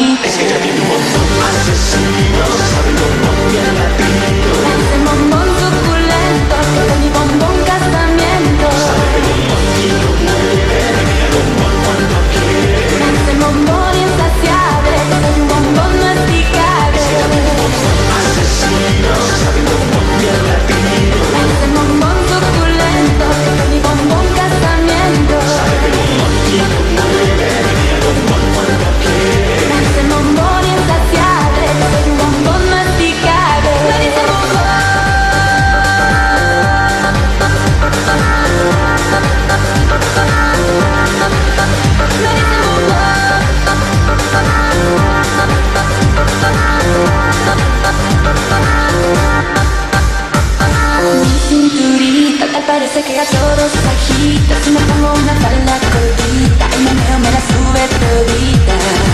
Es que ya tiene un montón asesinos, saben cómo tiene la piel. se queda todo se Si me pongo una falda cortita El meneo me la sube todita.